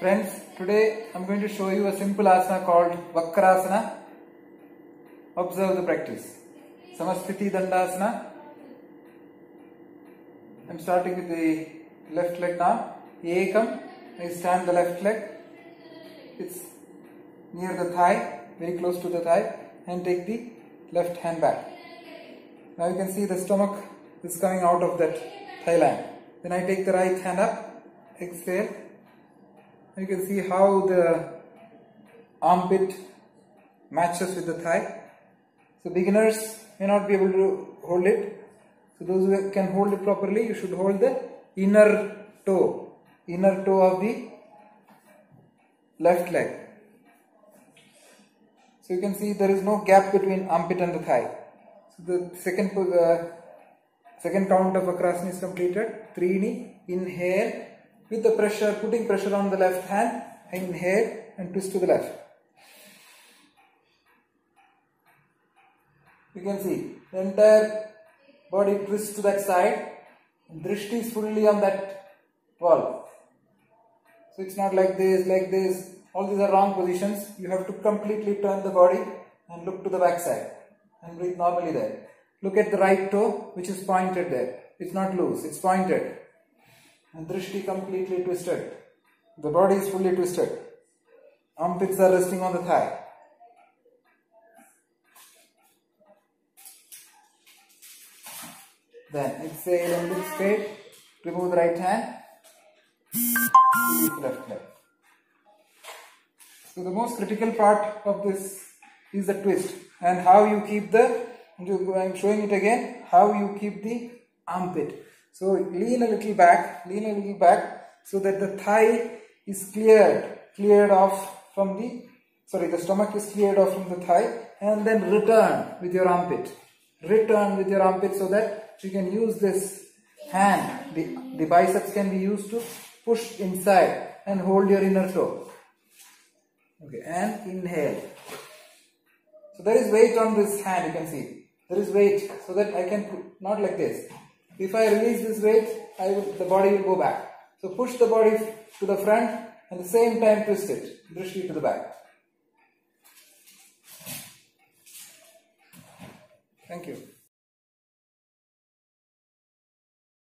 Friends, today I'm going to show you a simple asana called Vakrasana. Observe the practice. Samasthiti Dandasana. I'm starting with the left leg now. Ekam. I stand the left leg. It's near the thigh, very close to the thigh, and take the left hand back. Now you can see the stomach is coming out of that thigh line. Then I take the right hand up, exhale. You can see how the armpit matches with the thigh. So beginners may not be able to hold it. So those who can hold it properly, you should hold the inner toe, inner toe of the left leg. So you can see there is no gap between armpit and the thigh. So the second uh, second count of Vakrasana is completed. Trini, inhale with the pressure, putting pressure on the left hand, inhale and twist to the left. You can see the entire body twists to that side. Drishti is fully on that wall. So it's not like this, like this. All these are wrong positions. You have to completely turn the body and look to the back side and breathe normally there. Look at the right toe which is pointed there. It's not loose, it's pointed. Drishti completely twisted. The body is fully twisted. Armpits are resting on the thigh. Then exhale and look straight. Remove the right hand. Left leg. So the most critical part of this is the twist and how you keep the, I'm showing it again, how you keep the armpit. So lean a little back, lean a little back so that the thigh is cleared, cleared off from the, sorry, the stomach is cleared off from the thigh and then return with your armpit. Return with your armpit so that you can use this hand, the, the biceps can be used to push inside and hold your inner toe. Okay, and inhale. So there is weight on this hand, you can see. There is weight, so that I can not like this. If I release this weight, will, the body will go back. So push the body to the front and the same time twist it, drishti to the back. Thank you.